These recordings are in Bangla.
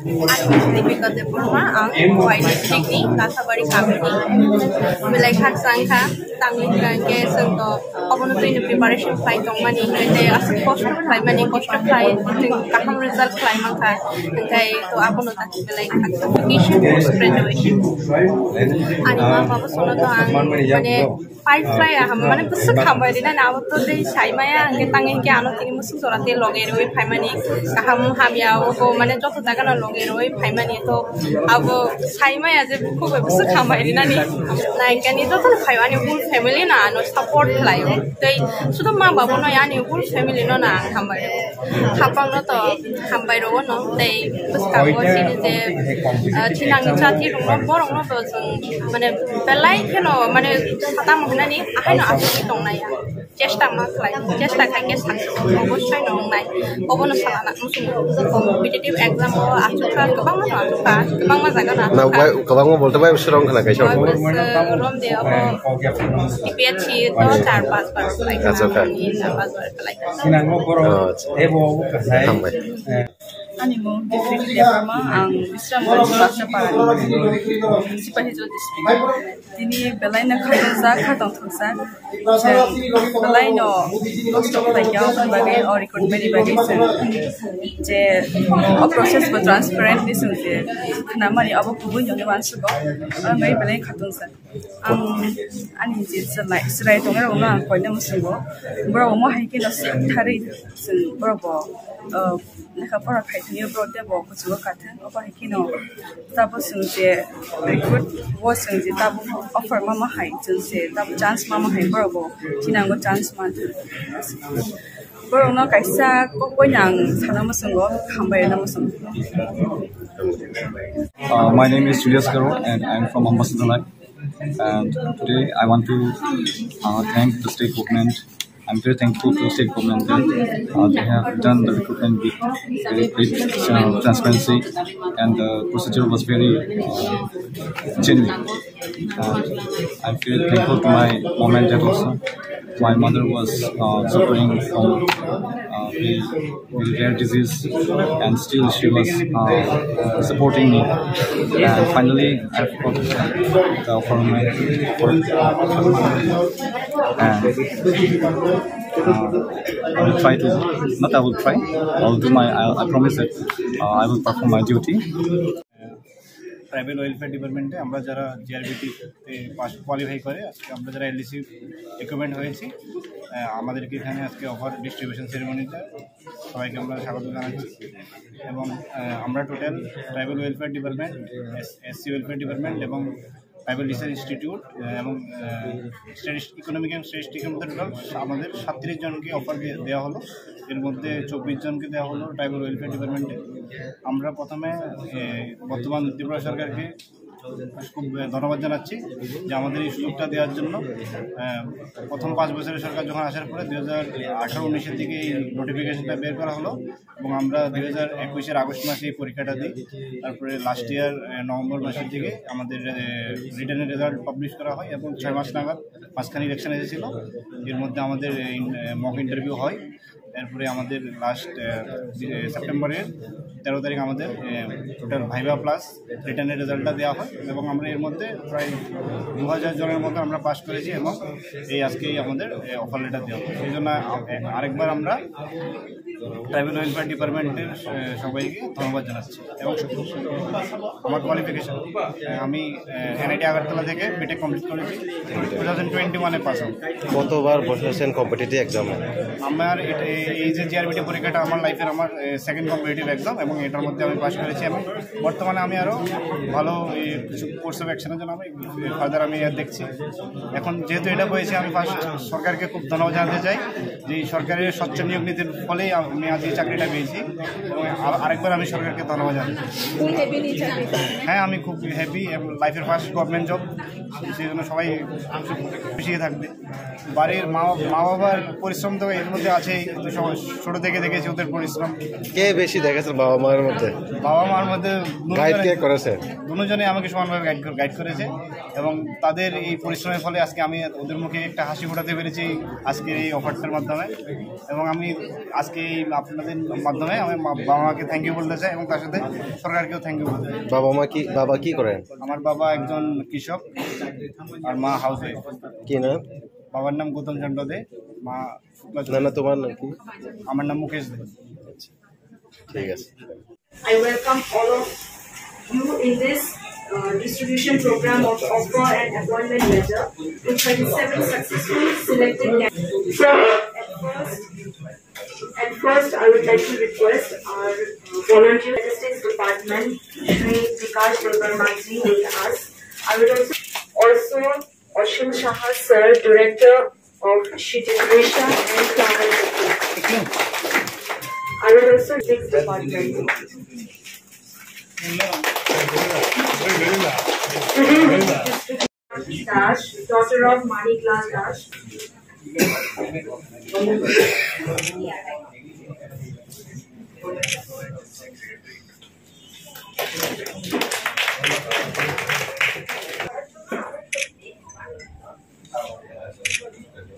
Dipika Deporma ang Hawaii District ni Kasabari Community. Belai khak sangkha tangling ke sengko obono tuin preparation fly tongmani kete asa cost fly mani cost fly kaham result fly mangka kai to abono tak belai khak application post graduation. Ani ma baba sono fry fry আহা। মানে বস্তু খাব এদিনা নাৱতত এই চাই মায়ে এনেকৈ টাঙি আনো তিনি বস্তু জৰাতে লগে ৰৈ ফাইমানি কাহামো হামি আৰু মানে যত জাগা নলগে ৰৈ ফাইমানি তো আৰু চাই মায়ে আজি খুব বস্তু খাব এদিনা নি। নাইকা যত ফাইমানি মোৰ ফেমিলি না আনো ছাপৰ্ট লাই তই শুধু মা বাবু ন আনি মোৰ ফেমিলি ন না খাম্বাই খাপাং ন তো খাম্বাই ৰব ন তাই বস্তু খাব চিনি যে চিনাঙি চাতি ৰুম বৰ ন মানে পেলাই কেন মানে সাতা মহিনা আহাই no asli tong na ya চেষ্টা মা খাই চেষ্টা খাইকে সাকসেস অবশ্যই নং নাই অবনো সালানা মুসুম কম্পিটিটিভ এক্সাম ও আচুকা गोबां मा आचुका गोबां मा जागा ना ना गोबां मा बोलते बाय सुरं खना कैसे रोम दे अब টিপিএসসি তো চার পাঁচ বার আচ্ছা, okay. চার পাঁচ বার ফেলাই Sinangmo poro আচ্ছা। ebo animo district Devama ang Israel serai tonga ro na ko na musugo. Bro mo hai ke no thari sen bro bo লেখাপড়া খাইখিনি ব্রতে বো কুচুগো কাথেন অবা হিকিনো তাবো সুংজে রিক্রুট বো সুংজে তাবো অফার মামা হাই জুনসে তাবো চান্স মামা হাই বরবো চিনাঙ্গো চান্স মান বরং কাইসা ককইনাং সানা মুসুঙ্গো খামবাই না মুসুং Uh, my name is Julius Garo and I'm from Ambassador And today I want to uh, thank the state government. I'm very thankful to government that uh, they have done the recruitment with very great uh, transparency and the procedure was very uh, genuine. And I feel thankful to my mom and dad also. My mother was uh, suffering from uh, very, very rare disease, and still she was uh, supporting me. And finally, I got the of my for, and uh, I will try to not. I will try. I will do my. I, I promise that uh, I will perform my duty. Tribal welfare ডিপার্টমেন্টে আমরা যারা জিআরবিটিতে পাস কোয়ালিফাই করে আজকে আমরা যারা এলডিসি রিক্রুটমেন্ট হয়েছি আমাদেরকে এখানে আজকে অফার ডিস্ট্রিবিউশন সেরেমনিতে সবাইকে আমরা স্বাগত জানাচ্ছি এবং আমরা total tribal welfare department SC welfare department এবং ট্রাইবেল রিসার্চ ইনস্টিটিউট এবং ইকোনমিক অ্যান্ড স্ট্যাটিস্টিকের মধ্যে আমাদের সাতত্রিশ জনকে অফার দেওয়া হলো। এর মধ্যে চব্বিশ জনকে দেওয়া হলো ট্রাইবাল ওয়েলফেয়ার ডিপার্টমেন্টে আমরা প্রথমে বর্তমান ত্রিপুরা সরকারকে খুব ধন্যবাদ জানাচ্ছি যে আমাদের এই সুযোগটা দেওয়ার জন্য। প্রথম পাঁচ বছরের সরকার যখন আসার পরে দুই হাজার আঠারো উনিশের দিকে এই নোটিফিকেশনটা বের করা হলো এবং আমরা দুই হাজার একুশের আগস্ট মাসে এই পরীক্ষাটা দিই। তারপরে লাস্ট ইয়ার নভেম্বর মাসের দিকে আমাদের রিটার্নের রেজাল্ট পাবলিশ করা হয় এবং ছয় মাস নাগাদ মাঝখানে ইলেকশন এসেছিল। এর মধ্যে আমাদের মক ইন্টারভিউ হয়। এরপরে আমাদের লাস্ট সেপ্টেম্বরের তেরো তারিখ আমাদের টোটাল ভাইভা প্লাস রিটার্নের রেজাল্টটা দেওয়া হয় এবং আমরা এর মধ্যে প্রায় দু হাজার জনের মতো আমরা পাস করেছি এবং এই আজকেই আমাদের অফার লেটার দেওয়া হয়। সেই জন্য আরেকবার আমরা ট্রাইবেল ওয়েলফেয়ার ডিপার্টমেন্টের সবাইকে ধন্যবাদ জানাচ্ছি এবং আমার কোয়ালিফিকেশন আমি এনআইটি আগরতলা থেকে বিটেক কমপ্লিট করেছি। টু থাউজেন্ড টোয়েন্টি ওয়ানে পাস আউট কতবার বসেছেন কম্পিটিটিভ এক্সামে আমার এই- যে জিআরবিটি পরীক্ষাটা আমার লাইফের আমার সেকেন্ড কম্পিটিটিভ এক্সাম এবং এটার মধ্যে আমি পাস করেছি এবং বর্তমানে আমি আরও ভালো কিছু কোর্স অফ অ্যাকশনের জন্য আমি ফার্দার আমি দেখছি। এখন যেহেতু এটা হয়েছে আমি ফার্স্ট সরকারকে খুব ধন্যবাদ জানাতে চাই যে এই সরকারের স্বচ্ছ নিয়োগ নীতির ফলেই আমি আজ এই চাকরিটা পেয়েছি এবং আর- আরেকবার আমি সরকারকে ধন্যবাদ জানাই। হ্যাঁ আমি খুব হ্যাপি লাইফের ফার্স্ট গভর্নমেন্ট জব সেই জন্য সবাই খুশি থাকবে। বাড়ির মা মা বাবার পরিশ্রম তো এর মধ্যে সবাই ছোটো থেকে দেখেছি ওদের পরিশ্রম। কে বেশি দেখেছেন বাবা মায়ের মধ্যে? বাবা মার মধ্যে গাইড কে করেছে? দুজনে আমাকে সমানভাবে গাইড গাইড করেছে। এবং তাদের এই পরিশ্রমের ফলে আজকে আমি ওদের মুখে একটা হাসি ফোটাতে পেরেছি আজকের এই অফারটার মাধ্যমে। এবং আমি আজকে এই আপনাদের মাধ্যমে আমি বাবা মাকে থ্যাংক ইউ বলতে চাই এবং তার সাথে সরকারকেও থ্যাংক ইউ বলতে চাই। বাবা মা কি বাবা কি করেন? আমার বাবা একজন কৃষক। আর মা হাউস ওয়াইফ কি নাম বাবার নাম গৌতম চন্দ্র দে মা না না তোমার নাম কি আমার নাম মুকেশ দে ঠিক আছে I welcome all of you in this uh, distribution program of offer and appointment letter to 37 successfully selected candidates. At first, at first, I would like to request our uh, volunteer logistics department, Shri Vikash Devarmaji, with us. I would also, also Ashim Shah, sir, director of Shitishresha and Flower. I would also six department. Dash, daughter of Maniklas Dash.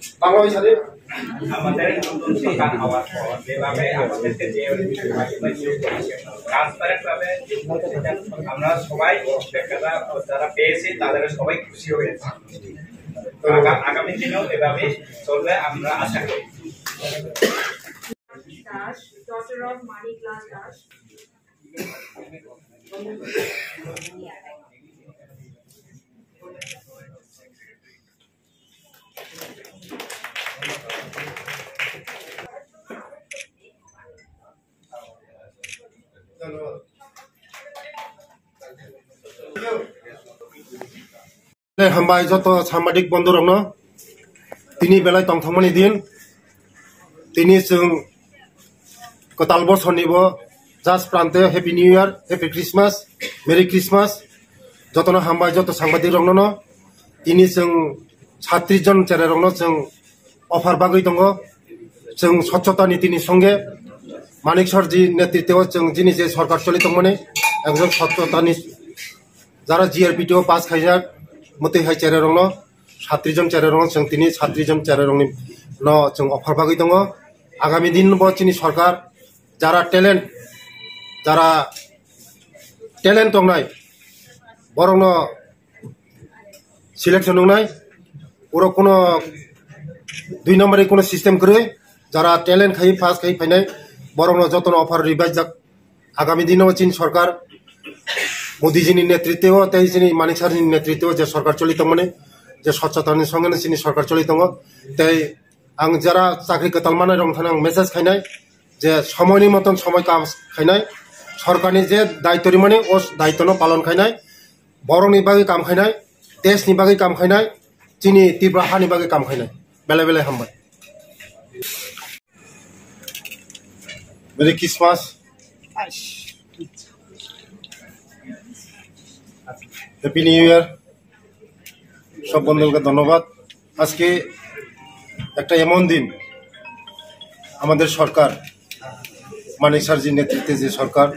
বেলে আমাদের নতুন সরকার হওয়ার পর যেভাবে আমাদেরকে যে ট্রান্সপারেন্ট ভাবে আমরা সবাই বেকাররা যারা পেয়েছি তাদের সবাই খুশি হয়েছে আগা- আগামী দিনেও এভাবে চলবে আমরা আশা করি। Maniklas Dash. হামবাই যত সাংবাদিক বন্ধু বন্ধুরকনো তিনি বেলায় টংথংমানি দিন, তিনি যেন কতাল বছরনিব জাস প্রান্তে happy new year happy Christmas merry Christmas যত না হামবাই যত সাংবাদিক রংন তিনি যেন জন চেরা রংন যেন অফার বাগৈ দঙ্গ যেন স্বচ্ছতা সঙ্গে মানিক সরজি নেতৃত্বে যেন যিনি যে সরকার চলিত মানে একজন স্বচ্ছতা যারা জিআরপিটিও পাঁচ খাইজার মতে হাই চারে রং সাত্রি জন চারে রং চং তিনি সাত্রি জন চারে রং ন চং অফার বাকি দङ আগামী দিন চিনি সরকার, যারা ট্যালেন্ট যারা ট্যালেন্ট দং বরং সিলেকশন দং ওর কোনো দুই নম্বরের কোনো সিস্টেম করে, যারা ট্যালেন্ট খাই ফার্স্ট খাই ফাইনাই বরং যতন অফার রিভাইজ যাক। আগামী দিনও চীন সরকার મોદીજીની નેતૃત્વ તેની মানিক સાહેબની નેતૃત્વ যে সরকার চলিত মানে যে সচেতনের সঙ্গে চিনি সরকার চলিত তাই আং যারা চাকরি কেতাল মানে রং থানা মেসেজ খাইনাই যে সময়নি মতন সময় কাজ খাইনাই সরকারনি যে দায়িত্ব মানে ও দায়িত্ব পালন খাইনাই বড় বাকি কাম খাইনাই দেশ বাকি কাম খাইনাই চিনি তীব্র হা বাকি কাম খাইনাই বেলা বেলা হামবাই merry Christmas happy new year সব বন্ধুকে ধন্যবাদ। আজকে একটা এমন দিন আমাদের সরকার, মানিক সারজির নেতৃত্বে যে সরকার,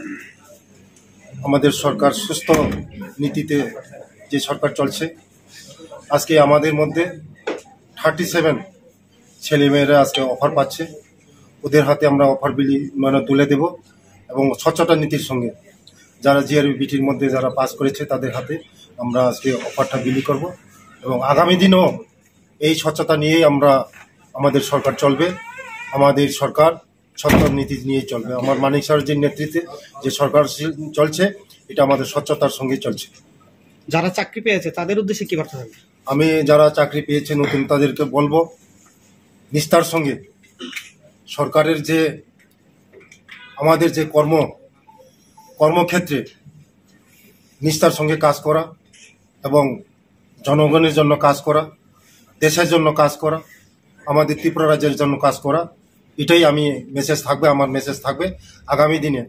আমাদের সরকার সুস্থ নীতিতে যে সরকার চলছে, আজকে আমাদের মধ্যে থার্টি সেভেন ছেলেমেয়েরা আজকে অফার পাচ্ছে। ওদের হাতে আমরা অফার বিলি মানে তুলে দেব এবং স্বচ্ছতা নীতির সঙ্গে যারা জিআরবি বিটির মধ্যে যারা পাস করেছে তাদের হাতে আমরা আজকে অফারটা বিলি করব এবং আগামী দিনও এই স্বচ্ছতা নিয়েই আমরা আমাদের সরকার চলবে আমাদের সরকার স্বচ্ছ নীতি নিয়েই চলবে। আমার মানিক সারজির নেতৃত্বে যে সরকার চলছে এটা আমাদের স্বচ্ছতার সঙ্গে চলছে। যারা চাকরি পেয়েছে তাদের উদ্দেশ্যে কি বার্তা থাকবে? আমি যারা চাকরি পেয়েছে নতুন তাদেরকে বলব নিষ্ঠার সঙ্গে সরকারের যে আমাদের যে কর্ম কর্মক্ষেত্রে নিষ্ঠার সঙ্গে কাজ করা এবং জনগণের জন্য কাজ করা দেশের জন্য কাজ করা আমাদের ত্রিপুরা রাজ্যের জন্য কাজ করা এটাই আমি মেসেজ থাকবে আমার মেসেজ থাকবে। আগামী দিনে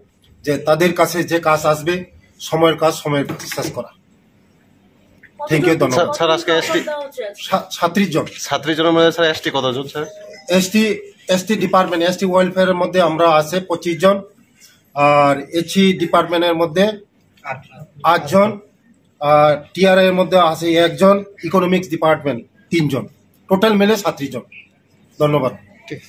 যে তাদের কাছে যে কাজ আসবে সময়ের কাজ সময়ের শেষ করা। থ্যাংক ইউ ধন্যবাদ। স্যার আজকে এসটি সাত্রিশ জন। ছাত্রী জনের মধ্যে স্যার এসটি কতজন sir? ST ST department ST ওয়েলফেয়ারের মধ্যে আমরা আছে পঁচিশ জন। আর এসি ডিপার্টমেন্টের মধ্যে আটজন, আর টিআর এর মধ্যে আছে একজন, ইকোনমিক্স ডিপার্টমেন্ট তিনজন। টোটাল মিলে সাত্রিশ জন। ধন্যবাদ। ঠিক